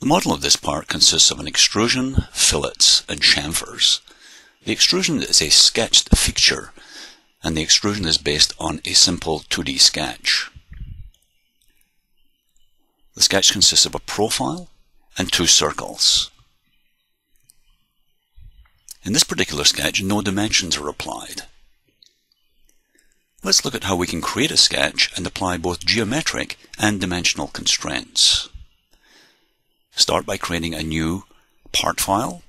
The model of this part consists of an extrusion, fillets, and chamfers. The extrusion is a sketched feature, and the extrusion is based on a simple 2D sketch. The sketch consists of a profile and two circles. In this particular sketch, no dimensions are applied. Let's look at how we can create a sketch and apply both geometric and dimensional constraints. Start by creating a new part file.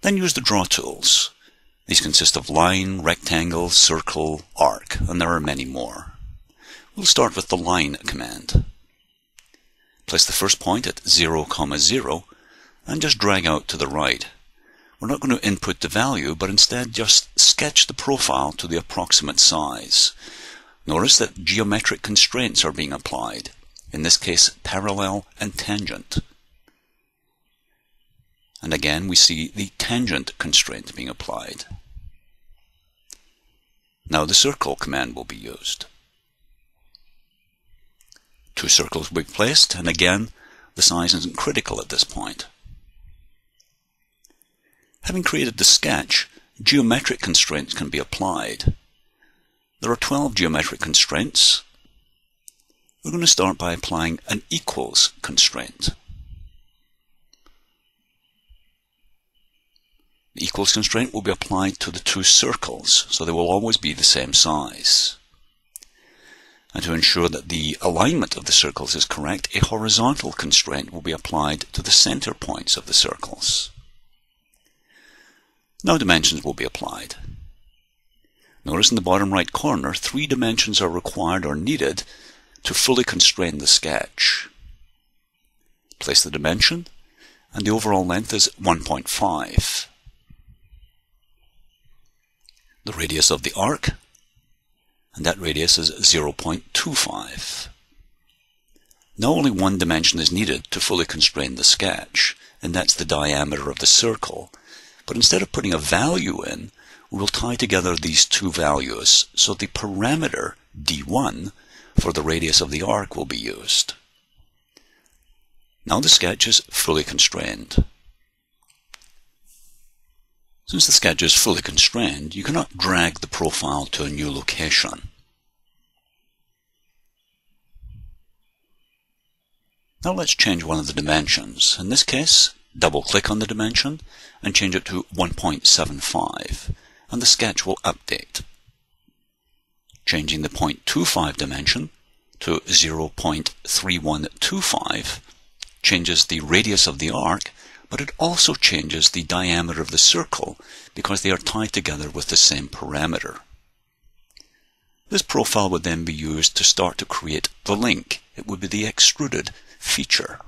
Then use the draw tools. These consist of line, rectangle, circle, arc, and there are many more. We'll start with the line command. Place the first point at 0, 0, and just drag out to the right. We're not going to input the value, but instead just sketch the profile to the approximate size. Notice that geometric constraints are being applied in this case parallel and tangent. And again we see the tangent constraint being applied. Now the circle command will be used. Two circles will be placed and again the size isn't critical at this point. Having created the sketch, geometric constraints can be applied. There are 12 geometric constraints we're going to start by applying an equals constraint. The equals constraint will be applied to the two circles, so they will always be the same size. And to ensure that the alignment of the circles is correct, a horizontal constraint will be applied to the center points of the circles. No dimensions will be applied. Notice in the bottom right corner, three dimensions are required or needed to fully constrain the sketch. Place the dimension, and the overall length is 1.5. The radius of the arc, and that radius is 0.25. Now only one dimension is needed to fully constrain the sketch, and that's the diameter of the circle. But instead of putting a value in, we'll tie together these two values, so the parameter d1 for the radius of the arc will be used. Now the sketch is fully constrained. Since the sketch is fully constrained, you cannot drag the profile to a new location. Now let's change one of the dimensions. In this case, double-click on the dimension and change it to 1.75, and the sketch will update changing the 0.25 dimension to 0.3125 changes the radius of the arc, but it also changes the diameter of the circle because they are tied together with the same parameter. This profile would then be used to start to create the link. It would be the extruded feature.